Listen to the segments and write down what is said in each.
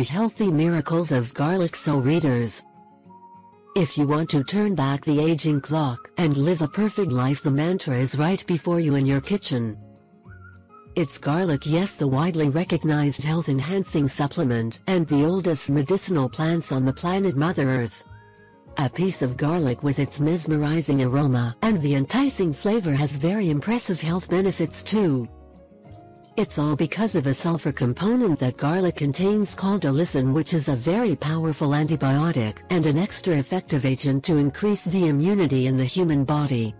The healthy miracles of garlic so readers. If you want to turn back the aging clock and live a perfect life the mantra is right before you in your kitchen. It's garlic yes the widely recognized health-enhancing supplement and the oldest medicinal plants on the planet Mother Earth. A piece of garlic with its mesmerizing aroma and the enticing flavor has very impressive health benefits too. It's all because of a sulfur component that garlic contains called allicin which is a very powerful antibiotic and an extra effective agent to increase the immunity in the human body.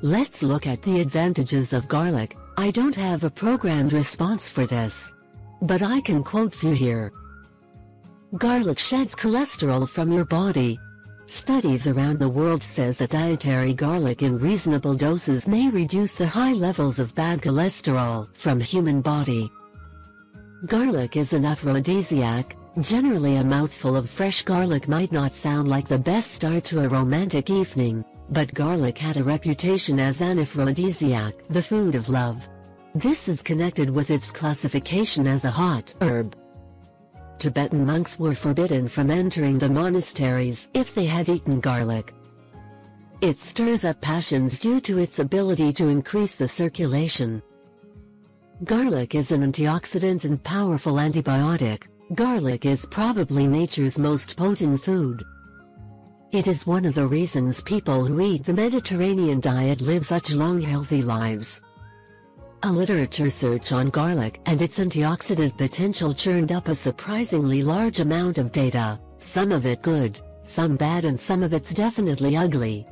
Let's look at the advantages of garlic. I don't have a programmed response for this. But I can quote you here. Garlic sheds cholesterol from your body. Studies around the world says that dietary garlic in reasonable doses may reduce the high levels of bad cholesterol from human body. Garlic is an aphrodisiac, generally a mouthful of fresh garlic might not sound like the best start to a romantic evening, but garlic had a reputation as an aphrodisiac, the food of love. This is connected with its classification as a hot herb. Tibetan monks were forbidden from entering the monasteries if they had eaten garlic. It stirs up passions due to its ability to increase the circulation. Garlic is an antioxidant and powerful antibiotic. Garlic is probably nature's most potent food. It is one of the reasons people who eat the Mediterranean diet live such long healthy lives. A literature search on garlic and its antioxidant potential churned up a surprisingly large amount of data, some of it good, some bad and some of it's definitely ugly.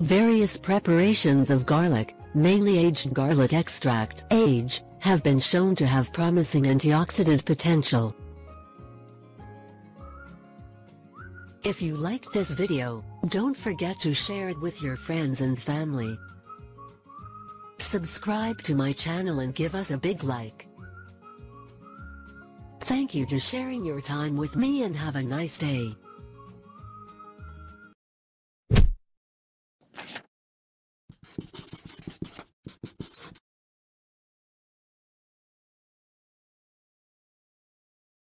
Various preparations of garlic, mainly aged garlic extract age, have been shown to have promising antioxidant potential. If you liked this video, don't forget to share it with your friends and family. Subscribe to my channel and give us a big like. Thank you to sharing your time with me and have a nice day.